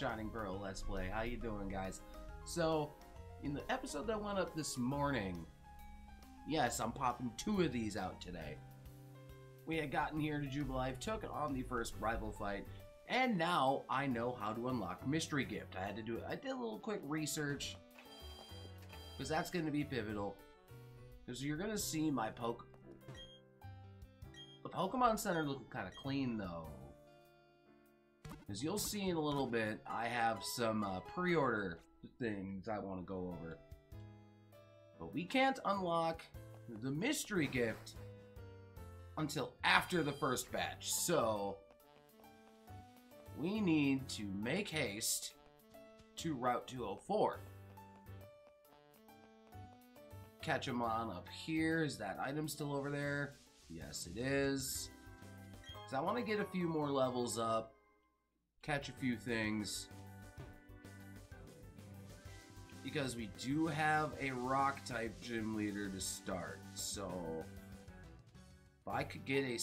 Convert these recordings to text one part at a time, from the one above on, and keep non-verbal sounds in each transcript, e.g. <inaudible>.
Shining Pearl Let's Play. How you doing, guys? So, in the episode that went up this morning, yes, I'm popping two of these out today. We had gotten here to Jubilife, took on the first rival fight, and now I know how to unlock Mystery Gift. I had to do it. I did a little quick research, because that's going to be pivotal. Because you're going to see my poke... The Pokemon Center looking kind of clean, though. As you'll see in a little bit, I have some uh, pre-order things I want to go over. But we can't unlock the mystery gift until after the first batch. So, we need to make haste to Route 204. Catch them on up here. Is that item still over there? Yes, it is. Because I want to get a few more levels up catch a few things. Because we do have a rock type gym leader to start. So if I could get a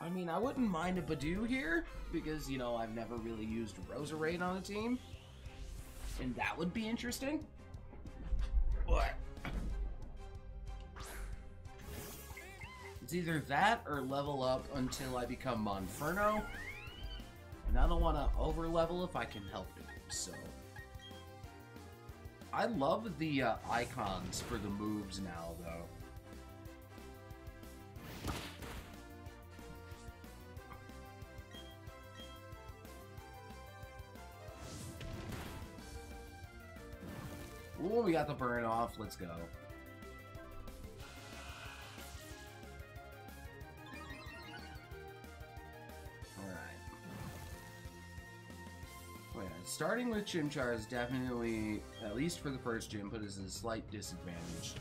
I mean, I wouldn't mind a Budew here because, you know, I've never really used Roserade on a team. And that would be interesting. But It's either that or level up until I become Monferno. And I don't want to over level if I can help it. So I love the uh, icons for the moves now, though. Ooh, we got the burn off. Let's go. Starting with Chimchar is definitely, at least for the first gym, put us at a slight disadvantage.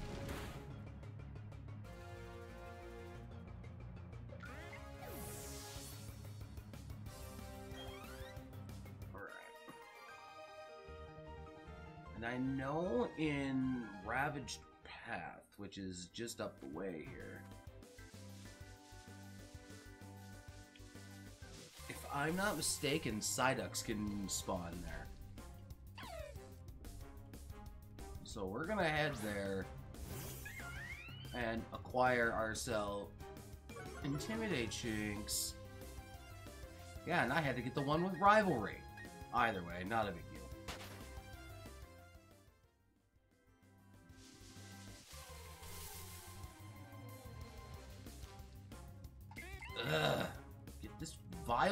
And I know in Ravaged Path, which is just up the way here, I'm not mistaken, Psyducks can spawn there. So we're gonna head there and acquire ourselves Intimidate Shinx. Yeah, and I had to get the one with Rivalry. Either way, not a big deal.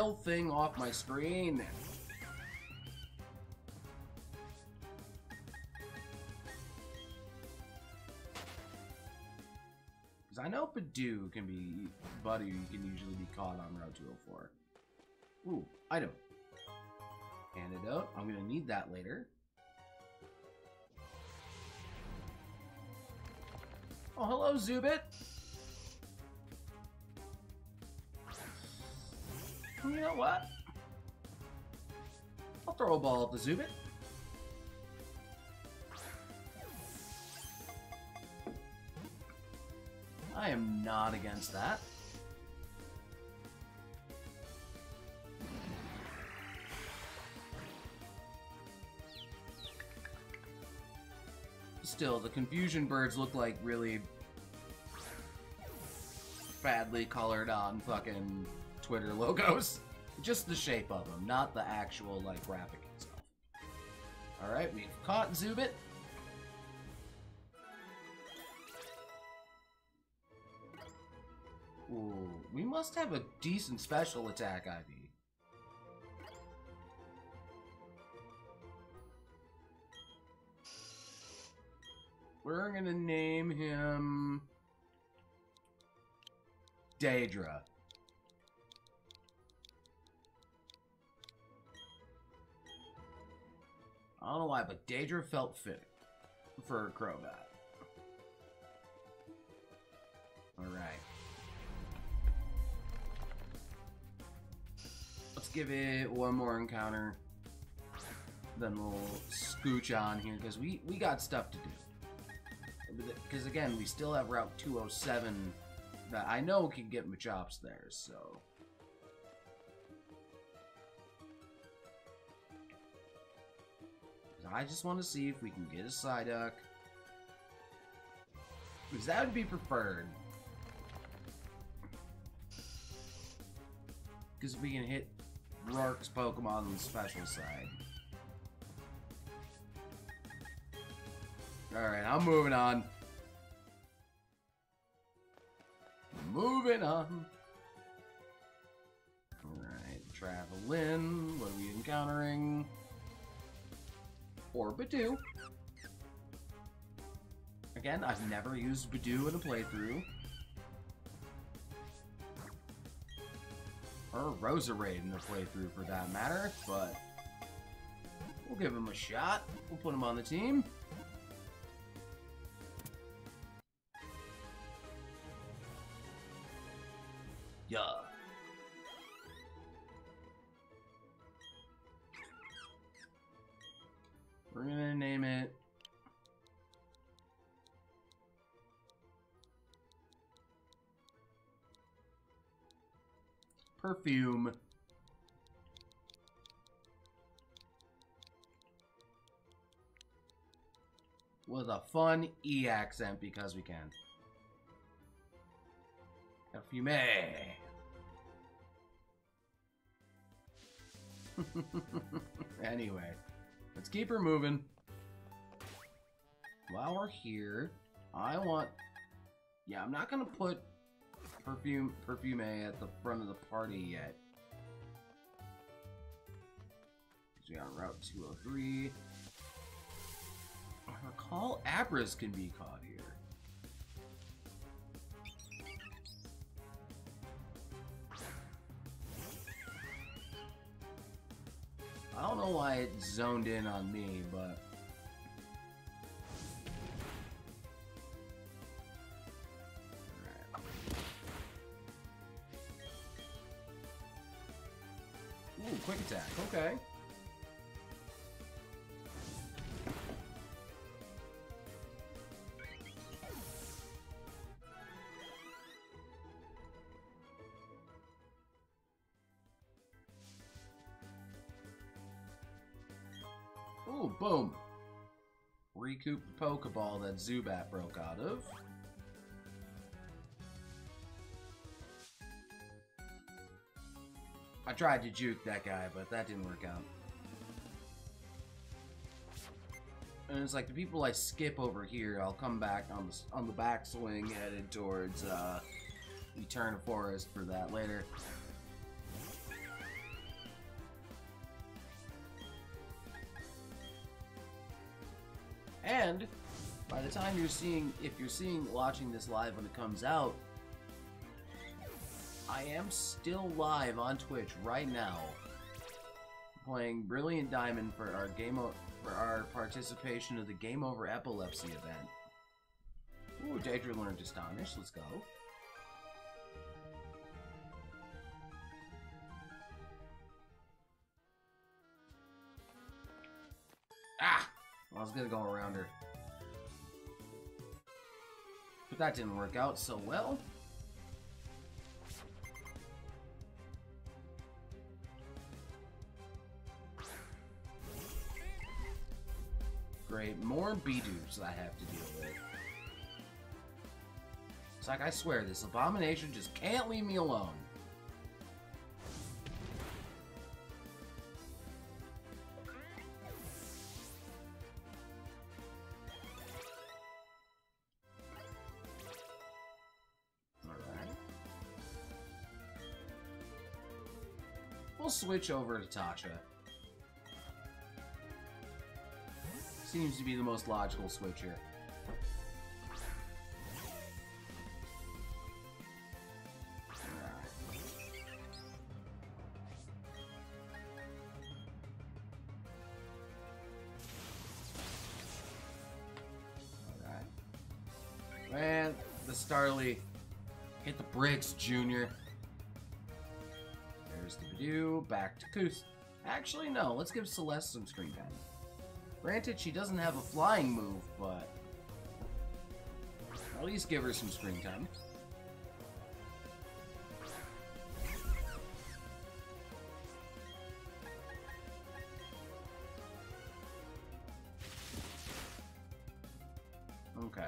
Vile thing off my screen. Because I know Budew can be... Buddy can usually be caught on Route 204. Ooh, item. Antidote. I'm to need that later. Oh, hello, Zubat. You know what? I'll throw a ball at the Zubat. I am not against that. Still, the Confusion Birds look like really badly colored on fucking Twitter logos. <laughs> Just the shape of them, not the actual, like, graphic itself. Alright, we've caught Zubat. Ooh, we must have a decent special attack IV. We're gonna name him... Daedra. I don't know why, but Daedra felt fit for a Crobat. Alright. Let's give it one more encounter. Then we'll scooch on here, because we, we got stuff to do. Because again, we still have Route 207 that I know can get Machops there, so... I just want to see if we can get a Psyduck. Because that would be preferred. Because we can hit Roark's Pokemon on the special side. Alright, I'm moving on. Moving on. Alright, travel in. What are we encountering? Or Budew. Again, I've never used Budew in a playthrough. Or Roserade in a playthrough for that matter, but we'll give him a shot. We'll put him on the team. Perfume. With a fun E accent because we can. Perfume. <laughs> anyway, let's keep her moving. While we're here, I want... Yeah, I'm not gonna put perfume perfume at the front of the party yet. We on Route 203. I recall Abras can be caught here. I don't know why it zoned in on me, but quick attack. Okay. Ooh, boom. Recoup the Pokeball that Zubat broke out of. I tried to juke that guy, but that didn't work out. And it's like the people I skip over here, I'll come back on the on the backswing headed towards uh, Eterna Forest for that later. And by the time you're seeing, if you're seeing, watching this live when it comes out, I am still live on Twitch right now, playing Brilliant Diamond for our game for our participation of the Game Over Epilepsy event. Ooh, Daedra learned Astonish. Let's go. Ah! I was gonna go around her. But that didn't work out so well. Great, more Budews I have to deal with. It's like, I swear, this abomination just can't leave me alone. We'll switch over to Tasha. Seems to be the most logical switch here. Starly hit the bricks, Junior. There's the Budew, back to Koos. Actually, no, let's give Celeste some screen time. Granted, she doesn't have a flying move, but... At least give her some screen time. Okay.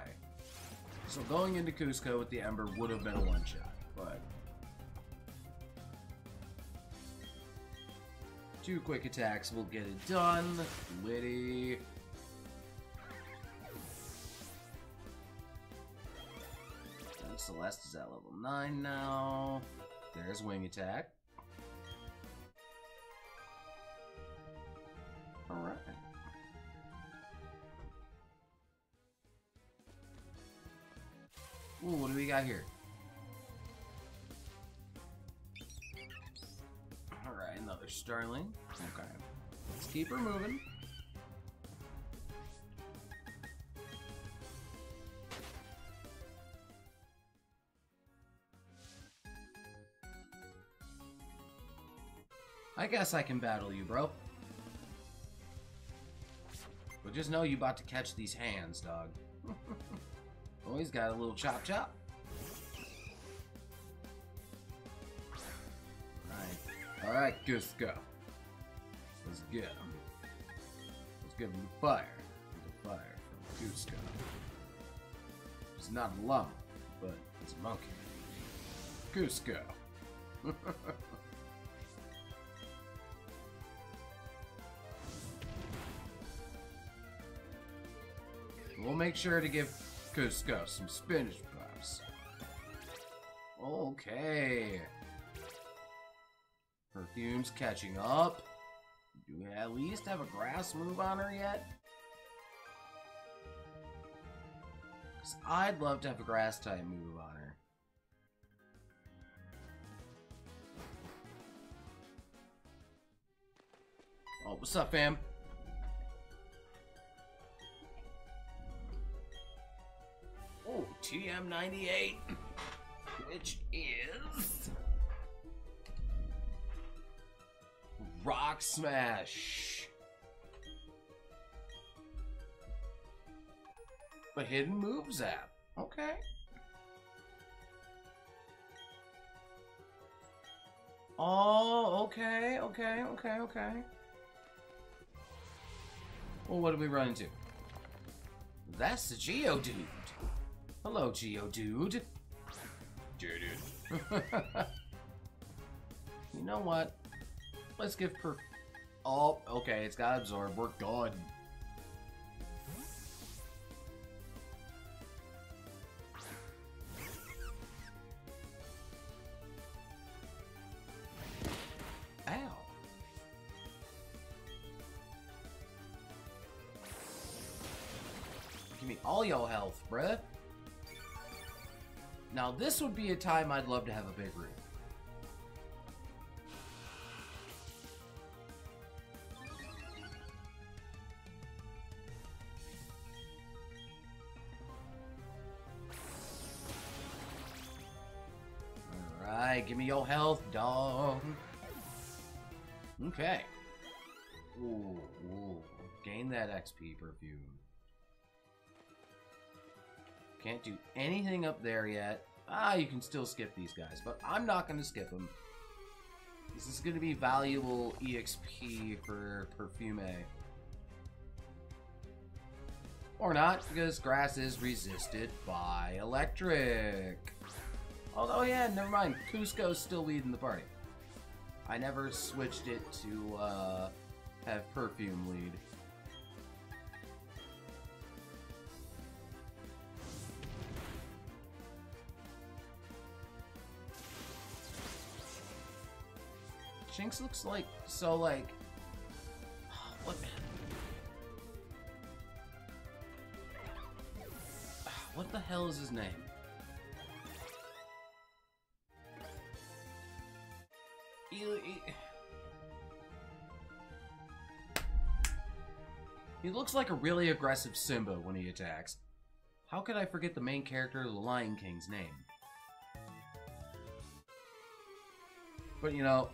So going into Cusco with the Ember would have been a one-shot. Two quick attacks will get it done. Liddy. And Celeste is at level 9 now. There's wing attack. Alright. Ooh, what do we got here? Keep her moving. I guess I can battle you, bro. But just know you about to catch these hands, dog. <laughs> oh, he's got a little chop chop. Alright. Alright, Cusco. Let's get him. Let's give him the fire. The fire from Cusco. He's not a lump, but he's a monkey. Cusco. <laughs> We'll make sure to give Cusco some spinach puffs. Okay. Perfume's catching up. At least have a grass move on her yet? I'd love to have a grass type move on her. Oh, what's up, fam? Oh, TM98, which is Rock Smash. A hidden moves app. Okay. Oh, okay, okay, okay, okay. Well, what do we run into? That's the Geodude. Hello, Geodude. Geodude. <laughs> you know what? Let's give per... Oh, okay, it's got absorb. We're good. Ow. Give me all your health, bruh. Now, this would be a time I'd love to have a big room. Health, dog. Okay. Ooh, ooh. Gain that XP perfume. Can't do anything up there yet. Ah, you can still skip these guys, but I'm not going to skip them. This is going to be valuable EXP for Perfume. Or not, because grass is resisted by electric. Although, yeah, never mind. Cusco's still leading the party. I never switched it to uh, have Perfume lead. Shinx looks like so like <sighs> what <sighs> what the hell is his name? He looks like a really aggressive Simba when he attacks. How could I forget the main character of the Lion King's name? But you know,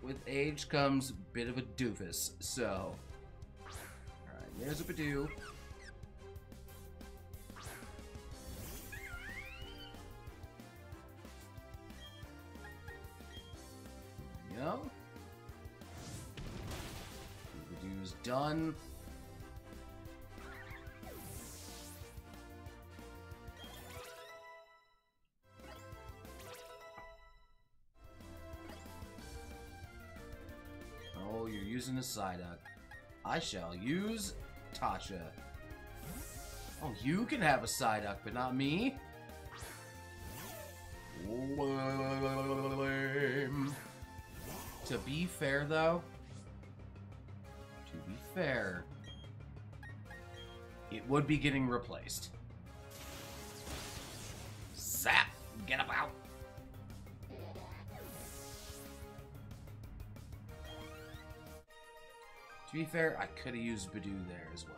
with age comes a bit of a doofus, so... Alright, there's a Budew. done. Oh, you're using a Psyduck. I shall use Tasha. Oh, you can have a Psyduck, but not me? Lame. To be fair, though, fair, it would be getting replaced. Zap! Get about! To be fair, I could have used Budew there as well.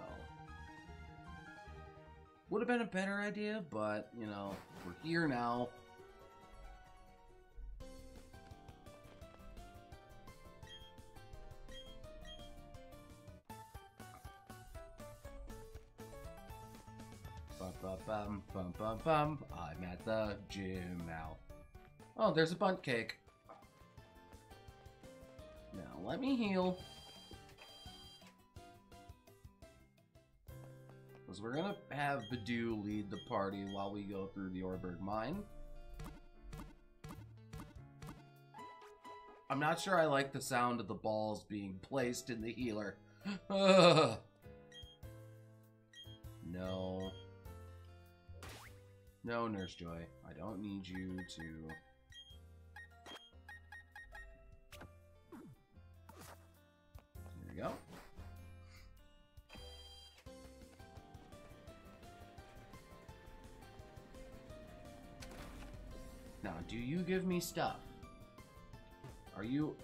Would have been a better idea, but, you know, we're here now. Bum, bum, bum, bum. I'm at the gym now. Oh, there's a bunt cake. Now let me heal. Because we're gonna have Budew lead the party while we go through the Oreburgh mine. I'm not sure I like the sound of the balls being placed in the healer. <sighs> No. No, Nurse Joy. I don't need you to... There we go. Now, do you give me stuff? Are you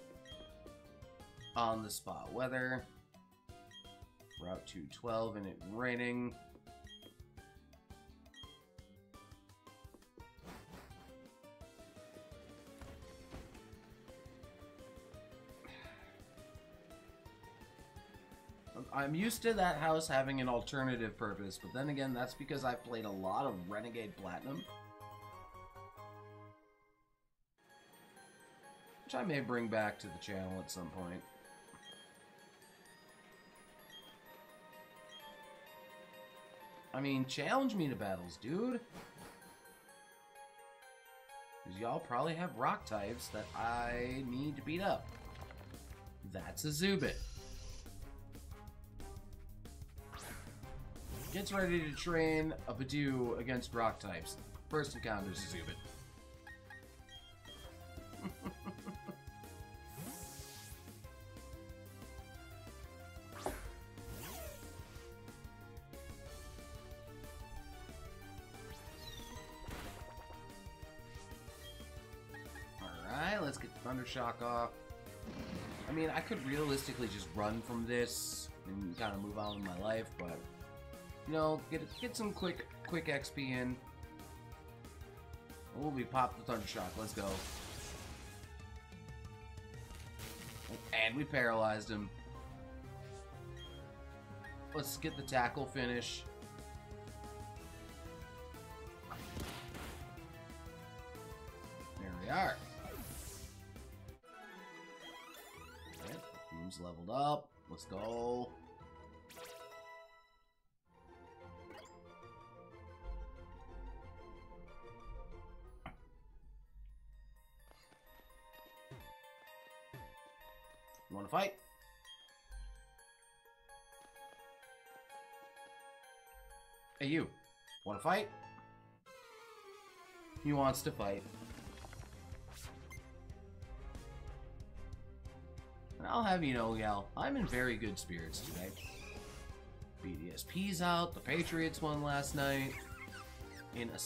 on the spot? Weather, Route 212 and it raining. I'm used to that house having an alternative purpose, but then again, that's because I've played a lot of Renegade Platinum. Which I may bring back to the channel at some point. I mean, challenge me to battles, dude. Because y'all probably have rock types that I need to beat up. That's a Zubat. Gets ready to train a Budew against rock types. First encounters a Zubat. Alright, let's get Thundershock off. I mean, I could realistically just run from this and kind of move on with my life, but you know, get get some quick quick XP in. Oh, we popped the Thunder Shock. Let's go. And we paralyzed him. Let's get the tackle finish. You want to fight? Hey, you. Want to fight? He wants to fight. And I'll have you know, Gal, I'm in very good spirits today. BDSP's out, the Patriots won last night in a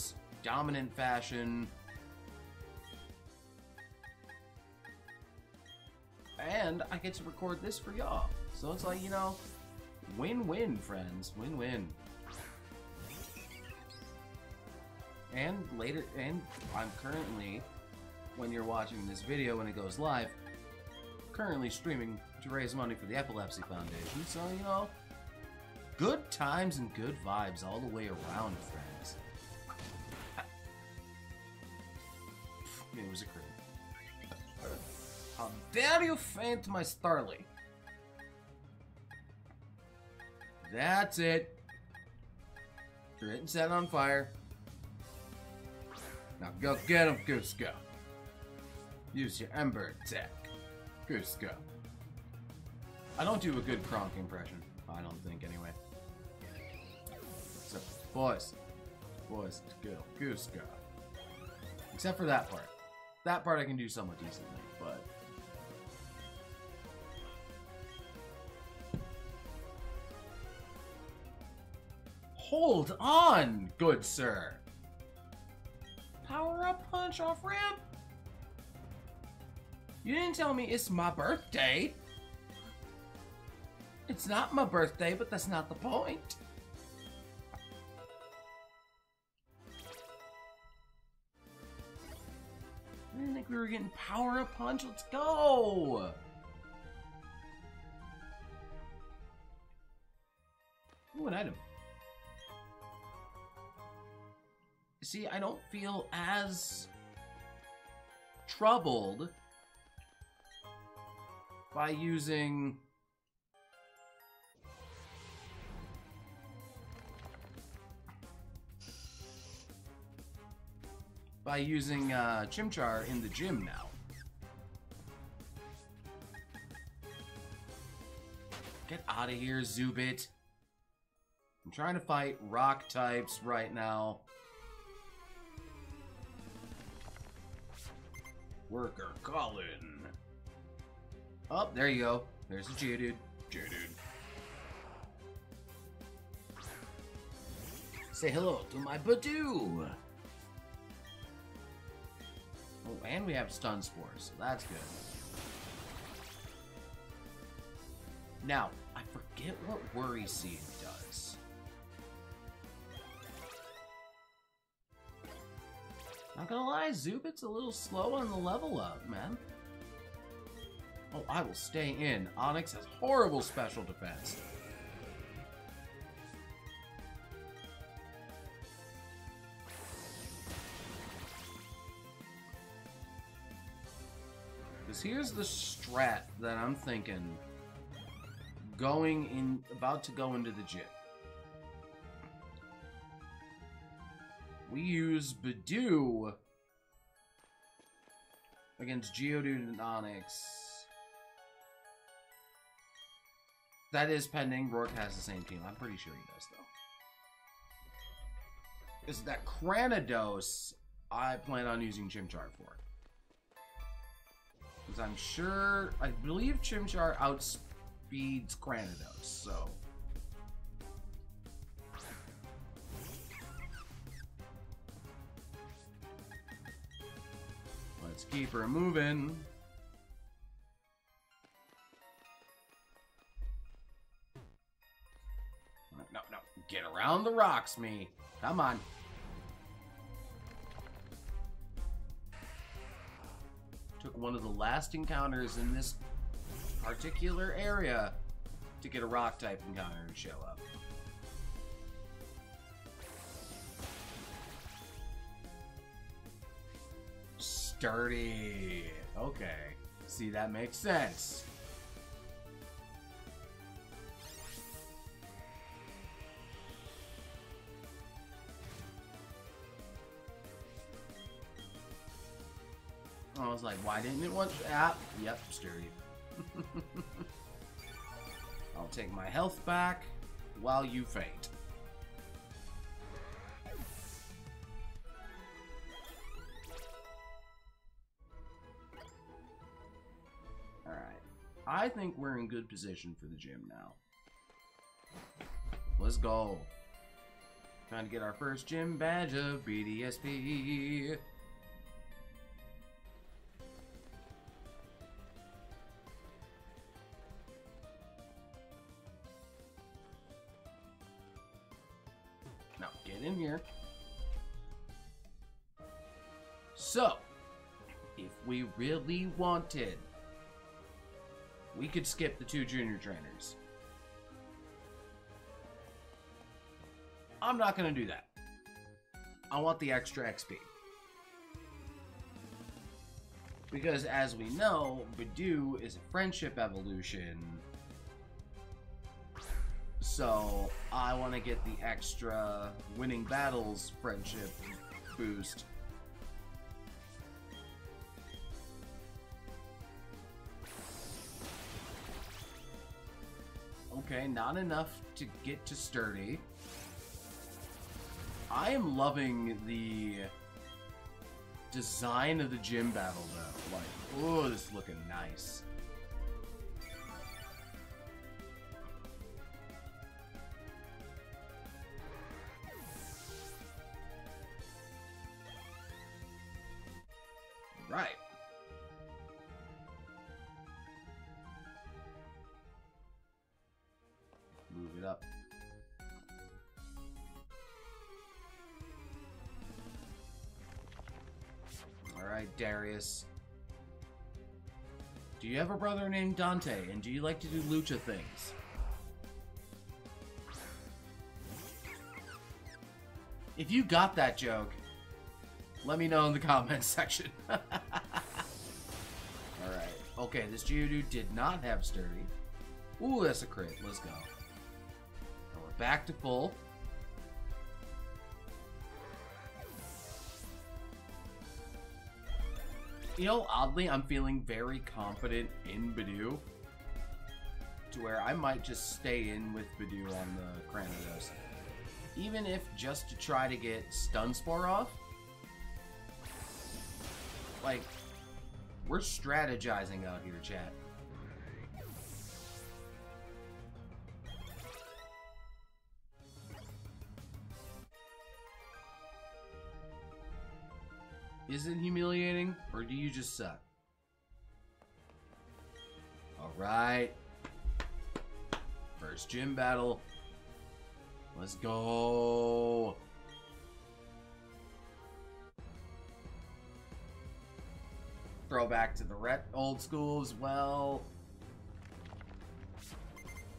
dominant fashion. And I get to record this for y'all. So it's like, you know, win-win, friends. Win-win. And later, and I'm currently, when you're watching this video when it goes live, currently streaming to raise money for the Epilepsy Foundation. So, you know, good times and good vibes all the way around, friends. <laughs> It was a crit. How dare you faint my Starly? That's it. You're set on fire. Now go get him, Cusco. Use your Ember attack. Cusco. I don't do a good Kronk impression. I don't think, anyway. So, boys. Boys, go. Go. Except for that part. That part I can do somewhat decently, but... Hold on, good sir. Power up punch off ramp? You didn't tell me it's my birthday. It's not my birthday, but that's not the point. I didn't think we were getting power up punch. Let's go. Ooh, an item. See, I don't feel as troubled by using by using uh, Chimchar in the gym now. Get out of here, Zubat. I'm trying to fight rock types right now. Worker Colin. Oh, there you go. There's a Geodude. Geodude. Say hello to my Budew. Oh, and we have Stun Spores, so that's good. Now, I forget what Worry Seed does. Not gonna lie, Zubat's a little slow on the level up, man. Oh, I will stay in. Onix has horrible special defense. Because here's the strat that I'm thinking going in, about to go into the gym. We use Budew against Geodude and Onix. That is pending. Roark has the same team. I'm pretty sure he does, though. Is that Cranidos I plan on using Chimchar for. Because I'm sure... I believe Chimchar outspeeds Cranidos, so... Let's keep her moving. No, no, no. Get around the rocks, me. Come on. Took one of the last encounters in this particular area to get a rock type encounter to show up. Sturdy. Okay. See, that makes sense. I was like, why didn't it want... Ah, yep, sturdy. <laughs> I'll take my health back while you faint. I think we're in good position for the gym now. Let's go. Trying to get our first gym badge of BDSP. Now, get in here. So, if we really wanted, we could skip the two junior trainers. I'm not going to do that. I want the extra XP. Because as we know, Budew is a friendship evolution. So I want to get the extra winning battles friendship boost. Okay, not enough to get to sturdy. I am loving the design of the gym battle, though. Like, oh, this is looking nice. Darius. Do you have a brother named Dante, and do you like to do lucha things? If you got that joke, let me know in the <laughs> comments section. <laughs> Alright. Okay, this Geodude did not have Sturdy. Ooh, that's a crit. Let's go. Now we're back to full. You know, oddly, I'm feeling very confident in Bidoof. To where I might just stay in with Bidoof on the Cranidos. Even if just to try to get Stun Spore off. Like, we're strategizing out here, chat. Is it humiliating, or do you just suck? Alright. First gym battle. Let's go. Throwback to the ret old school as well.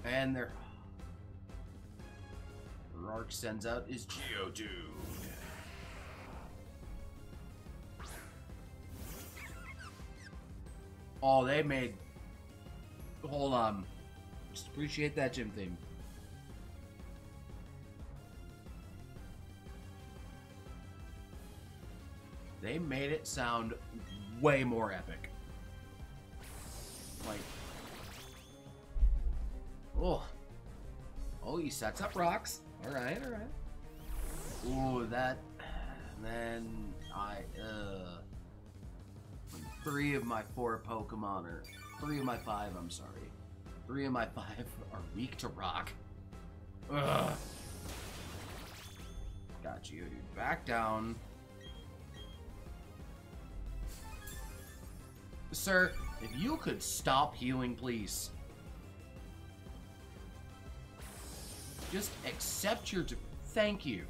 And their Arc sends out his Geodude. Oh, they made. Hold on. Just appreciate that gym theme. They made it sound way more epic. Like. Oh. Oh, he sets up rocks. Alright, alright. Ooh, that. <sighs> Then I. Uh three of my four Pokemon, or three of my five, I'm sorry. Three of my <laughs> five are weak to rock. Ugh. Got you. Back down. Sir, if you could stop healing, please. Just accept your... Thank you.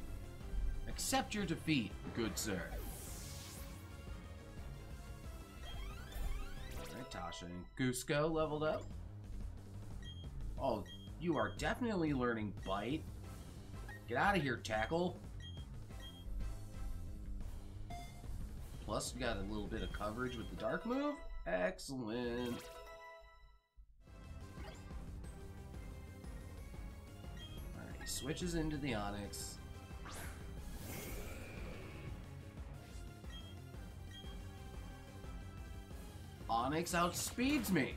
Accept your defeat, good sir. Tasha and Cusco leveled up. Oh, you are definitely learning Bite. Get out of here, Tackle. Plus, we got a little bit of coverage with the Dark move. Excellent. Alright, he switches into the Onix. Onix outspeeds me.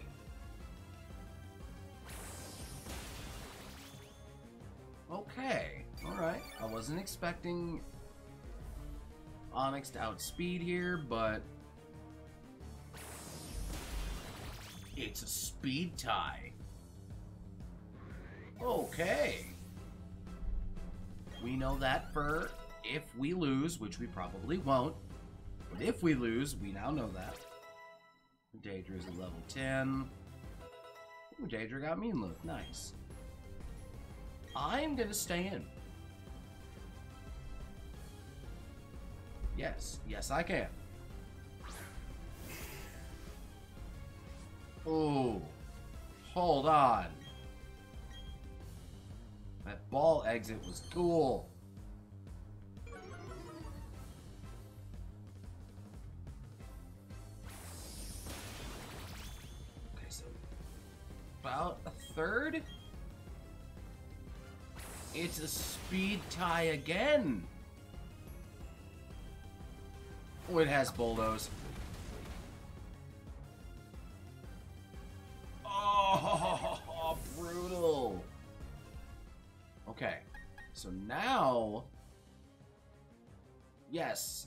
Okay, alright. I wasn't expecting Onix to outspeed here, but it's a speed tie. Okay. We know that for if we lose, which we probably won't, but if we lose, we now know that. Daedra's a level 10. Ooh, Daedra got mean look. Nice. I'm gonna stay in. Yes. Yes, I can. Oh. Hold on. That ball exit was cool. About a third? It's a speed tie again. Oh, it has bulldoze. Oh, <laughs> brutal. Okay. So now... Yes,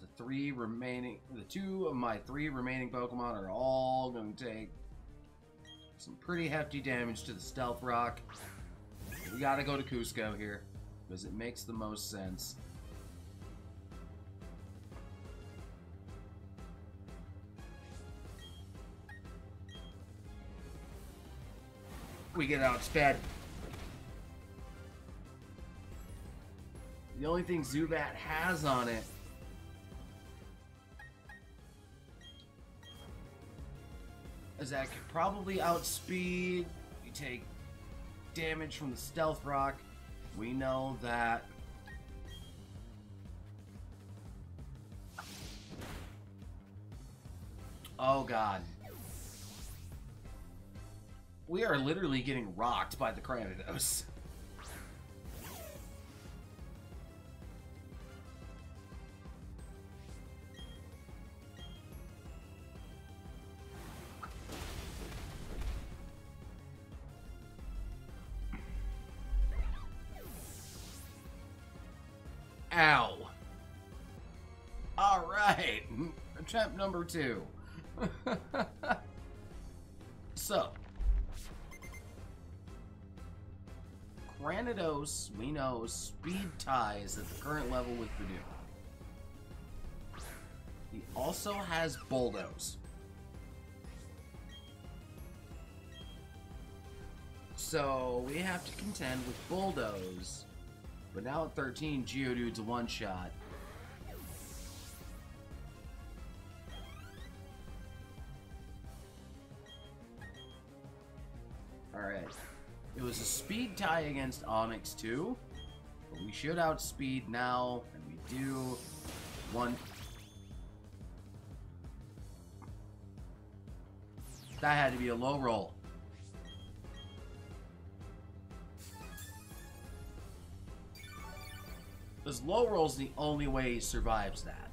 the three remaining... The two of my three remaining Pokemon are all going to take some pretty hefty damage to the Stealth Rock. We gotta go to Kuzco here, because it makes the most sense. We get out outsped. The only thing Zubat has on it is that could probably outspeed. You take damage from the Stealth Rock. We know that Oh god. We are literally getting rocked by the Cranidos. <laughs> Attempt number two. <laughs> so. Cranidos, we know, speed ties at the current level with Budew. He also has Bulldoze. So we have to contend with Bulldoze but now at 13, Geodude's a one-shot. Alright. It was a speed tie against Onix too. But we should outspeed now, and we do. One. That had to be a low roll. Because low roll's the only way he survives that.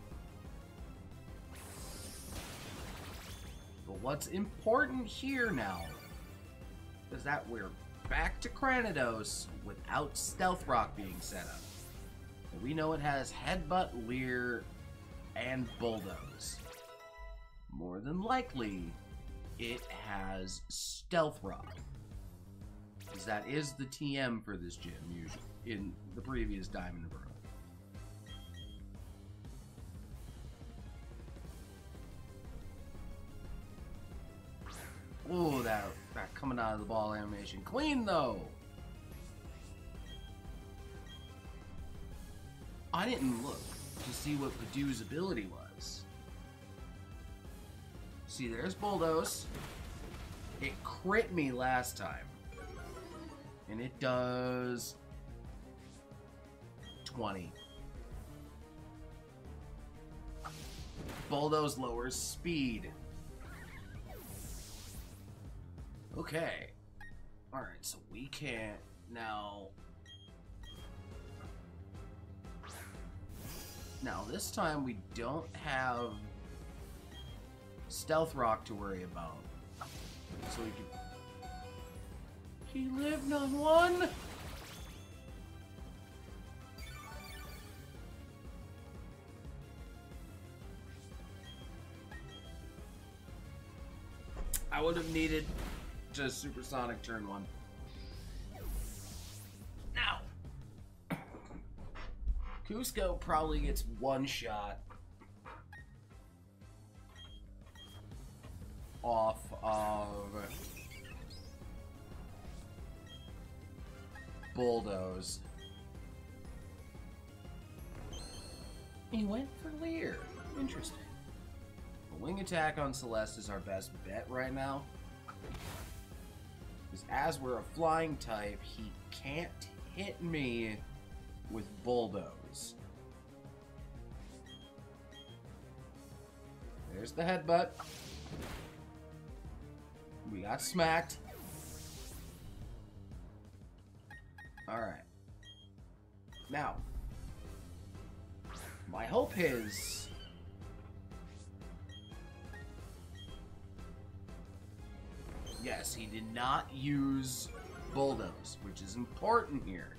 But what's important here now is that we're back to Cranidos without Stealth Rock being set up. And we know it has Headbutt, Leer, and Bulldoze. More than likely, it has Stealth Rock. Because that is the TM for this gym, usually, in the previous Diamond and Pearl. Ooh, that, coming out of the ball animation. Clean, though! I didn't look to see what Budew's ability was. See, there's Bulldoze. It crit me last time. And it does... 20. Bulldoze lowers speed. Okay. Alright, so we can't now... Now, this time we don't have Stealth Rock to worry about. So we can... He lived on one? I would have needed just supersonic turn one. Now, Kuzco probably gets one shot off of Bulldoze. He went for Leer. Interesting. A wing attack on Celeste is our best bet right now. As we're a flying type, he can't hit me with Bulldoze. There's the headbutt. We got smacked. Alright. Now, my hope is Yes, he did not use Bulldoze, which is important here.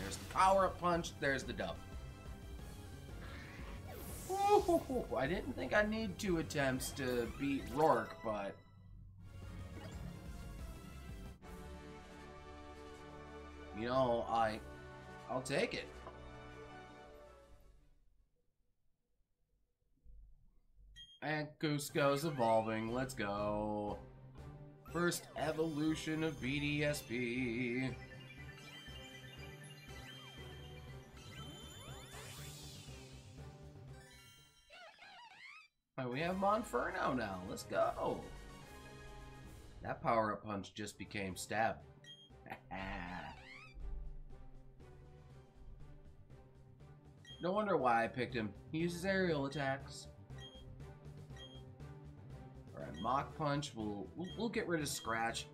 There's the power-up punch, there's the dub. Ooh, I didn't think I need two attempts to beat Roark, but... You know, I... I'll take it. And Kuzco's evolving. Let's go. First evolution of BDSP. We have Monferno now. Let's go. That power-up punch just became stab. <laughs> no wonder why I picked him. He uses aerial attacks. Alright, Mach Punch. We'll, we'll, we'll get rid of Scratch.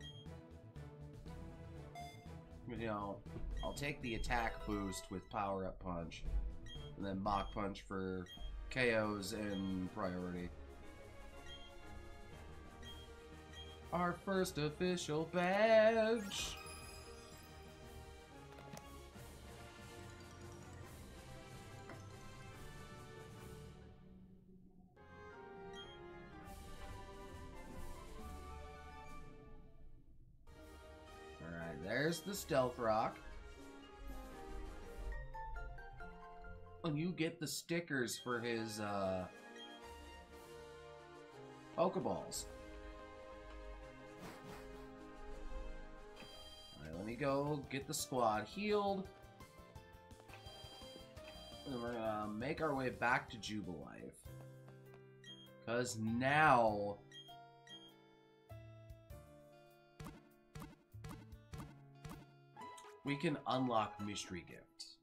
You know, I'll take the attack boost with Power-Up Punch. And then Mach Punch for KOs and priority. Our first official badge! The Stealth Rock. And you get the stickers for his, uh... Pokeballs. Alright, let me go get the squad healed. And we're gonna make our way back to Jubilife. Because now... We can unlock mystery gifts.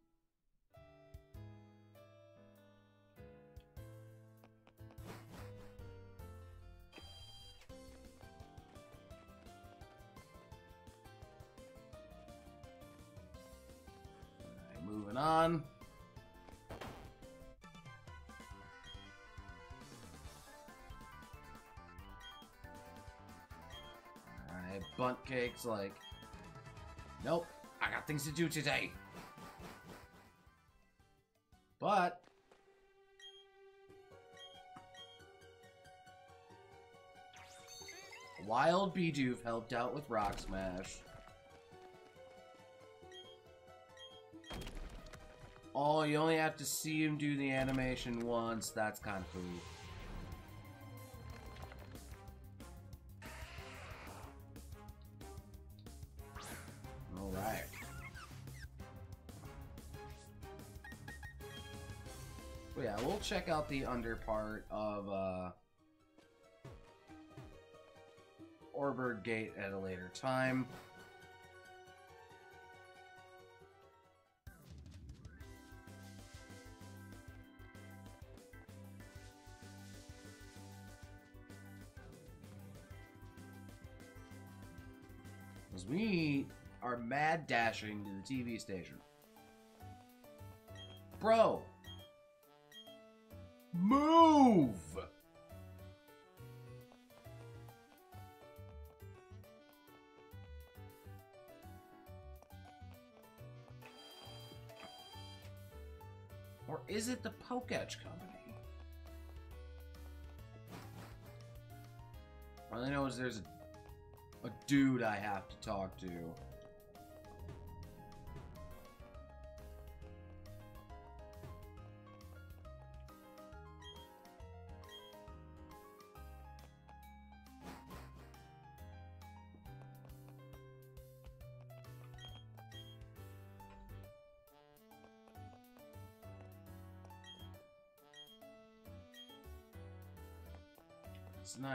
Alright, moving on. Alright, bunt cakes like Nope, things to do today. But Wild Bidoof helped out with Rock Smash. Oh, you only have to see him do the animation once. That's kind of cool. Check out the under part of, uh... Oreburgh Gate at a later time. Because we are mad dashing to the TV station. Bro! Move! Or is it the Poketch Company? All I know is there's a, a dude I have to talk to.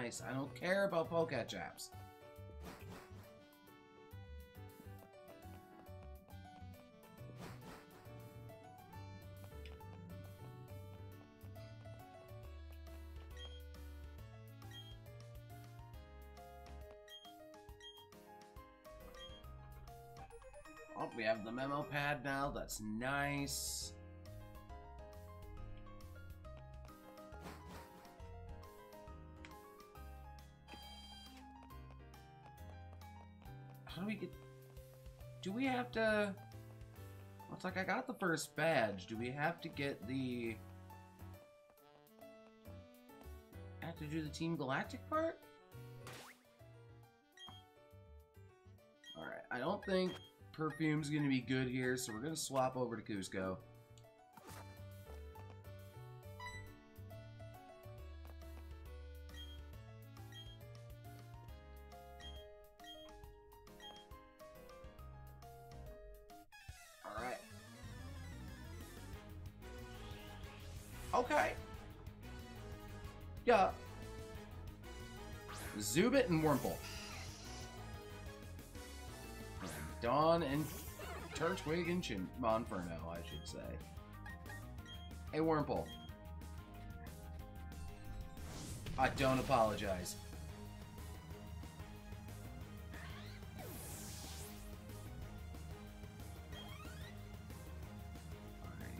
Nice. I don't care about Poketch apps. Oh, we have the memo pad now. That's nice. Have to... Looks like I got the first badge. Do we have to get the... Have to do the Team Galactic part? Alright, I don't think Perfume's to be good here, so we're to swap over to Kuzco. Zubat and Wurmple. Dawn and Turtwig and Chin Monferno, I should say. Hey, Wurmple. I don't apologize.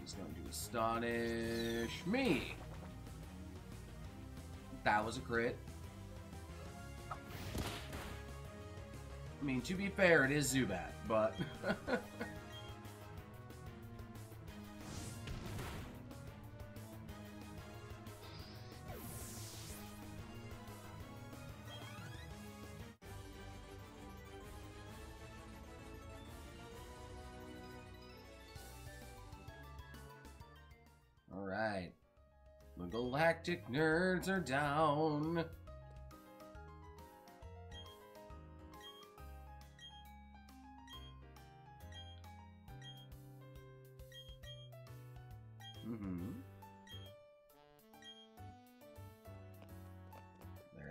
He's going to astonish me. That was a crit. I mean, to be fair, it is Zubat, but... <laughs> Alright. The galactic nerds are down.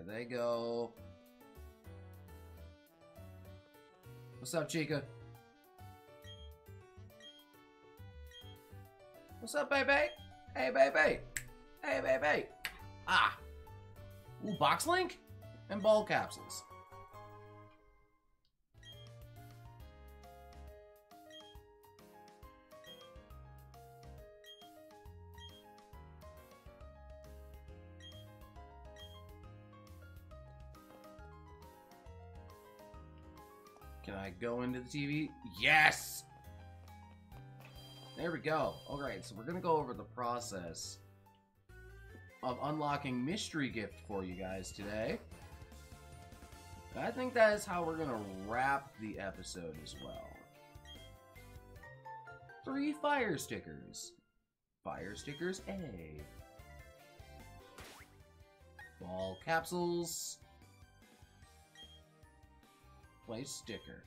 There they go. What's up, Chica? What's up, baby? Hey, baby. Hey, baby. Ah. Ooh, box link and ball capsules. Go into the TV? Yes! There we go. Alright, so we're to go over the process of unlocking Mystery Gift for you guys today. I think that is how we're to wrap the episode as well. Three fire stickers. Fire stickers A. Ball capsules. Place sticker.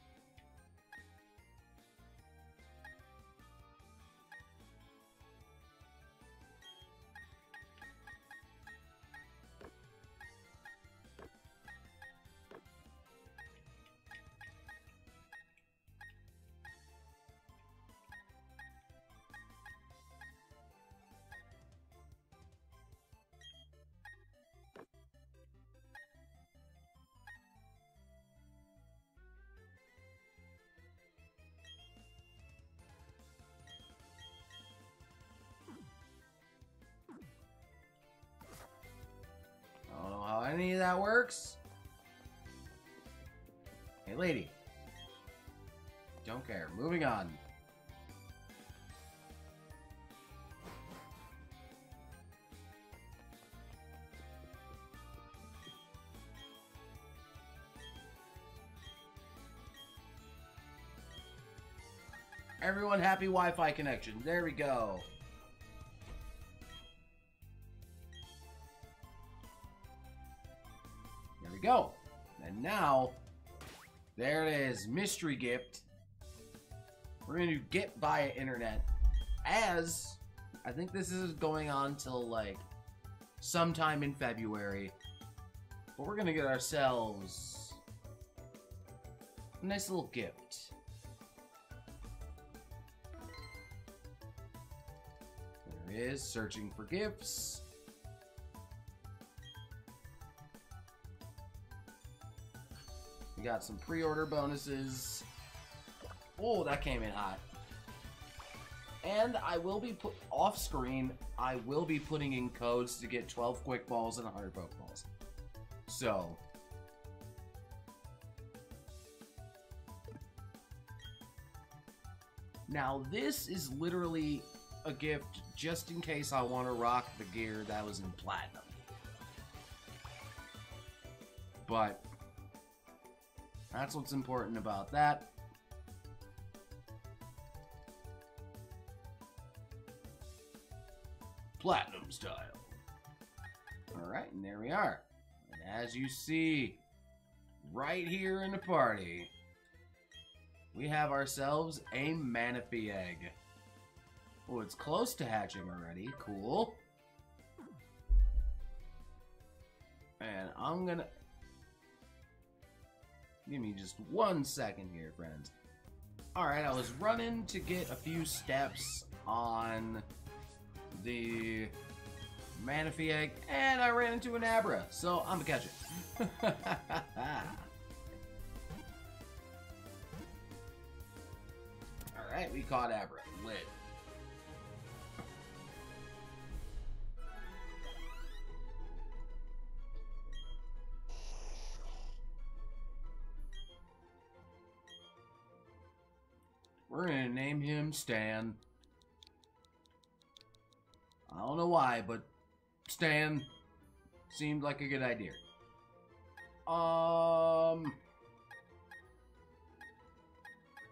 That works. Hey, lady. Don't care. Moving on. Everyone happy Wi-Fi connection. There we go. Go. And now, there it is. Mystery gift. We're to get via internet as I think this is going on till like sometime in February. But we're to get ourselves a nice little gift. There is, searching for gifts. Got some pre-order bonuses. Oh, that came in hot. And I will be put off screen. I will be putting in codes to get 12 quick balls and 100 pokeballs. So, Now, this is literally a gift just in case I want to rock the gear that was in platinum. But that's what's important about that. Platinum style. Alright, and there we are. And as you see, right here in the party, we have ourselves a Manaphy egg. Oh, it's close to hatching already. Cool. And I'm gonna... Give me just one second here, friends. Alright, I was running to get a few steps on the Manaphy egg, and I ran into an Abra, so I'm gonna catch it. <laughs> Alright, we caught Abra. Lit. We're gonna name him Stan. I don't know why, but Stan seemed like a good idea. Um.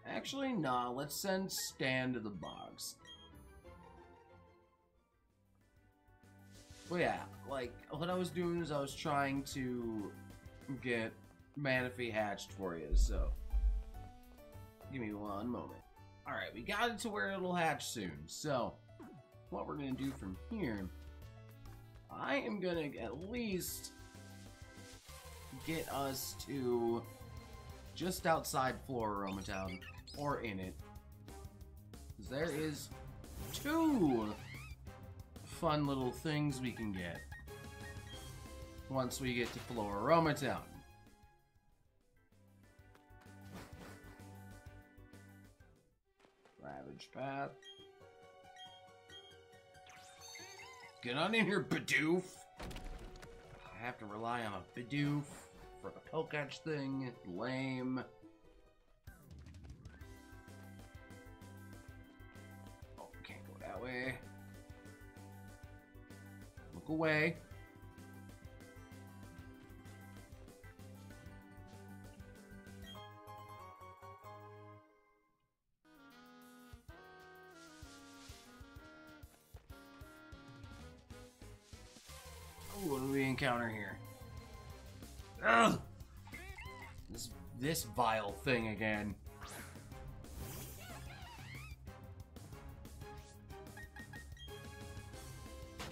Actually, nah, let's send Stan to the box. Well, yeah, like, what I was doing is I was trying to get Manaphy hatched for you, so. Give me one moment. Alright, we got it to where it'll hatch soon. So, what we're going to do from here, I am going to at least get us to just outside Floaroma Town, or in it. There is two fun little things we can get once we get to Floaroma Town. Ravaged Path. Get on in here, Bidoof! I have to rely on a Bidoof for the Poketch thing. Lame. Oh, can't go that way. Look away. Encounter here? Ugh! This, this vile thing again.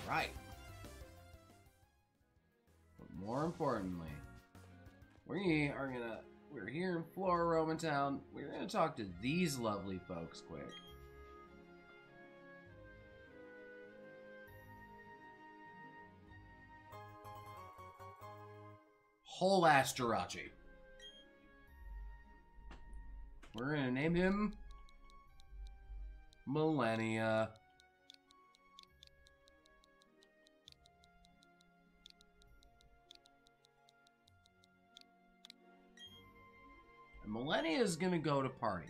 Right. But more importantly, we are gonna, we're here in Floaroma Town. We're gonna talk to these lovely folks quick. Whole ass Jirachi. We're gonna name him Millennia. And Millennia is gonna go to party.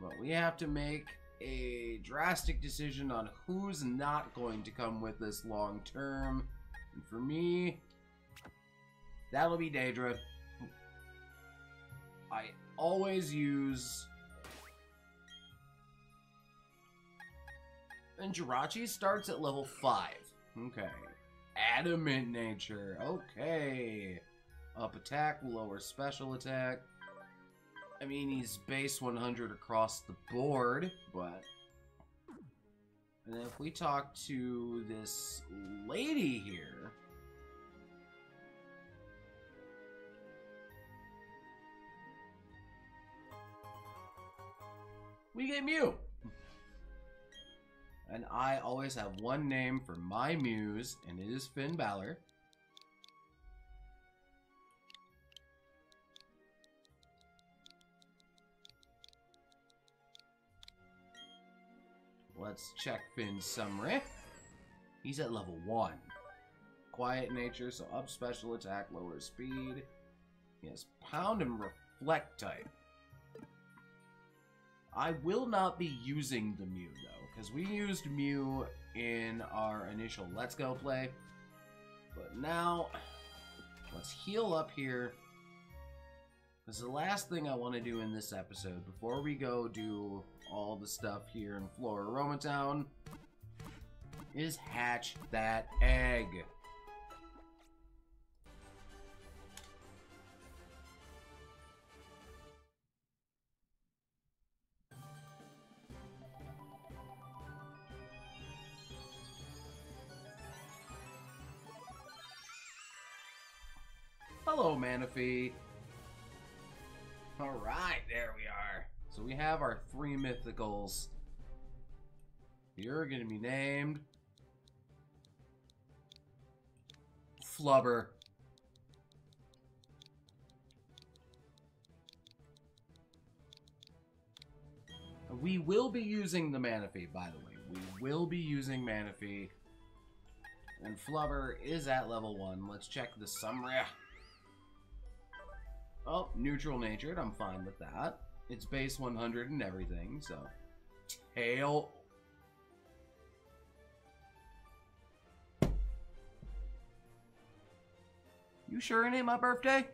But we have to make a drastic decision on who's not going to come with us long term. And for me, that'll be Daedra. I always use... And Jirachi starts at level 5. Okay. Adamant nature. Okay. Up attack, lower special attack. I mean, he's base 100 across the board, but... And if we talk to this lady here... We get Mew! And I always have one name for my Mews, and it is Finn Balor. Let's check Finn's summary. He's at level 1. Quiet nature, so up special attack, lower speed. He has pound and reflect type. I will not be using the Mew, though, because we used Mew in our initial Let's Go play. But now, let's heal up here. Because the last thing I want to do in this episode, before we go do all the stuff here in Floaroma Town, is hatch that egg. Hello, Manaphy. Are. So we have our three mythicals. You're gonna be named... Flubber. We will be using the Manaphy, by the way. We will be using Manaphy. And Flubber is at level 1. Let's check the Sumria. Oh, neutral natured. I'm fine with that. It's base 100 and everything, so. Tail. You sure it ain't my birthday?